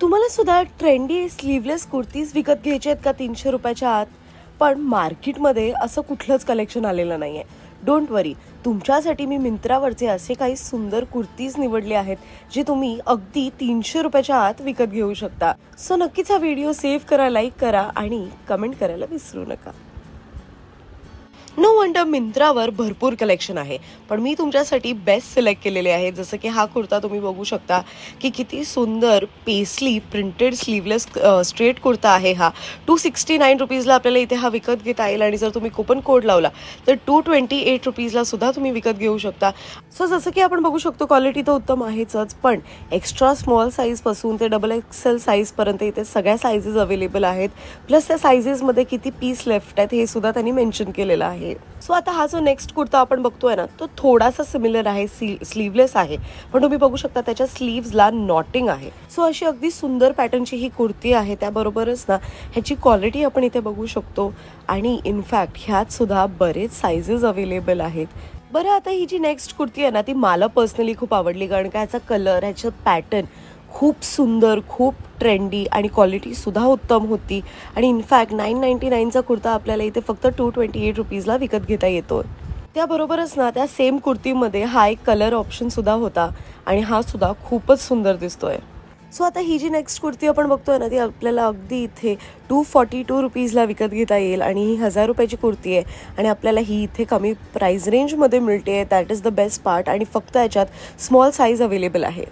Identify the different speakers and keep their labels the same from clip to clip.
Speaker 1: तुम्हाला सुद्धा trendy sleeveless kurtis विकत घ्यायचे आहेत का तीनशे रुपयाच्या आत? पण मार्केटमध्ये असं कुठलंच कलेक्शन आलेलं नाही आहे डोंट वरी तुमच्यासाठी मी मिंत्रावरचे असे काही सुंदर कुर्तीज निवडले आहेत जे तुम्ही अगदी तीनशे रुपयाच्या आत विकत घेऊ शकता. सो नक्कीच हा व्हिडिओ सेव्ह करा लाईक करा आणि कमेंट करायला विसरू नका. नो वंडर मिंत्रावर भरपूर कलेक्शन आहे. पण मी तुमच्यासाठी बेस्ट सिलेक्ट केलेले आहे जसं की हा कुर्ता तुम्ही बघू शकता की किती सुंदर paisley printed sleeveless straight kurta आहे हा. टू सिक्स्टी नाईन रुपीजला आपल्याला इथे हा विकत घेता येईल आणि जर तुम्ही कुपन कोड लावला तर टू ट्वेंटी एट रुपीजला सुद्धा तुम्ही विकत घेऊ शकता. सो जसं की आपण बघू शकतो क्वालिटी तर उत्तम आहेच पण एक्स्ट्रा स्मॉल साईजपासून ते डबल एक्सेल साईजपर्यंत इथे सगळ्या साईजेस अवेलेबल आहेत. प्लस त्या सायझेसमध्ये किती पीस लेफ्ट आहेत हे सुद्धा त्यांनी मेन्शन केलेलं आहे. सो आता हा जो नेक्स्ट कुर्ता आपण बघतोय ना तो थोडासा सिमिलर आहे स्लीवलेस आहे. पण तुम्ही बघू शकता त्याच्या स्लीव्सला नॉटिंग आहे. सो अशी अगदी सुंदर पॅटर्नची ही कुर्ती आहे. त्याबरोबरच ना ह्याची क्वालिटी आपण इथे बघू शकतो. आणि इनफॅक्ट ह्यात सुद्धा बरेच सायझेस अवेलेबल आहेत. बरं आता ही जी नेक्स्ट कुर्ती आहे ना ती मला पर्सनली खूप आवडली. कारण का ह्याचा कलर ह्याचं पॅटर्न खूप सुंदर खूप ट्रेंडी आणि क्वालिटीसुद्धा उत्तम होती. आणि इनफॅक्ट नाईन नाईन्टी नाईनचा कुर्ता आपल्याला इथे फक्त टू ट्वेंटी एट रुपीजला विकत घेता येतो त्याबरोबरच ना त्या सेम कुर्तीमध्ये हा एक कलर ऑप्शनसुद्धा होता आणि हा सुद्धा खूपच सुंदर दिसतोय. सो आता ही जी नेक्स्ट कुर्ती आपण बघतोय ना ती आपल्याला अगदी इथे टू फॉर्टी टू रुपीजला विकत घेता येईल आणि ही हजार रुपयाची कुर्ती आहे आणि आपल्याला ही इथे कमी प्राईस रेंजमध्ये मिळते. आहे that is the best part आणि फक्त याच्यात स्मॉल साईज अवेलेबल आहे.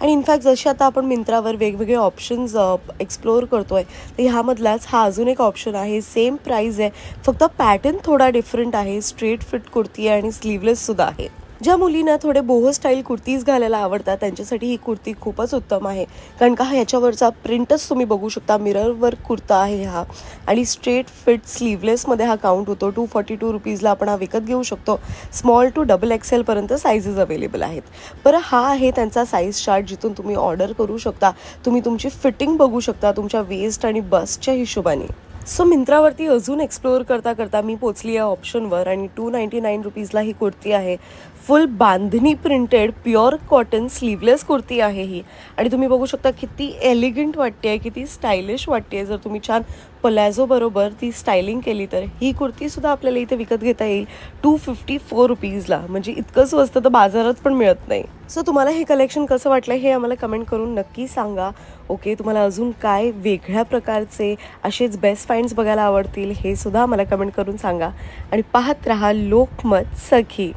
Speaker 1: आणि इनफॅक्ट जसे आता आपण मिंत्रावर वेगवेगळे ऑप्शन्स एक्सप्लोअर आहे तर ह्यामधलाच हा अजून एक ऑप्शन आहे. सेम प्राईज आहे. फक्त पॅटर्न थोडा डिफरंट आहे. स्ट्रेट फिट कुर्ती आहे आणि स्लीवलेससुद्धा आहे. ज्या मुलींना थोडे बोहो स्टाईल कुर्तीज घालायला आवडतात त्यांच्यासाठी ही कुर्ती खूपच उत्तम आहे. कारण का ह्याच्यावरचा प्रिंटच तुम्ही बघू शकता. मिररवर कुर्ता आहे हा. आणि स्ट्रेट फिट स्लीवलेसमध्ये हा काउंट होतो. टू फॉर्टी टू रुपीजला आपण हा विकत घेऊ शकतो. स्मॉल टू डबल एक्सेलपर्यंत साईजेस अवेलेबल आहेत. बरं हा आहे त्यांचा साईज चार्ट जिथून तुम्ही ऑर्डर करू शकता. तुम्ही तुमची फिटिंग बघू शकता तुमच्या वेस्ट आणि बसच्या हिशोबाने. सो मिंत्रावरती अजून एक्सप्लोअर करता करता मी पोचली आहे ऑप्शनवर आणि टू नाईन्टी नाईन रुपीजला ही कुर्ती आहे. Full bandhani printed pure cotton sleeveless kurti आहे ही. आणि तुम्ही बघू शकता किती एलिगंट वाटते आहे किती स्टायलिश वाटते आहे. जर तुम्ही छान पलॅझोबरोबर ती स्टायलिंग केली तर ही कुर्तीसुद्धा आपल्याला इथे विकत घेता येईल टू फिफ्टी फोर रुपीजला म्हणजे इतकं स्वस्त तर बाजारात पण मिळत नाही. सो तुम्हाला हे कलेक्शन कसं वाटलं हे आम्हाला कमेंट करून नक्की सांगा. ओके तुम्हाला अजून काय वेगळ्या प्रकारचे असेच बेस्ट फाईंड्स बघायला आवडतील हे सुद्धा आम्हाला कमेंट करून सांगा. आणि पाहत राहा लोकमत सखी.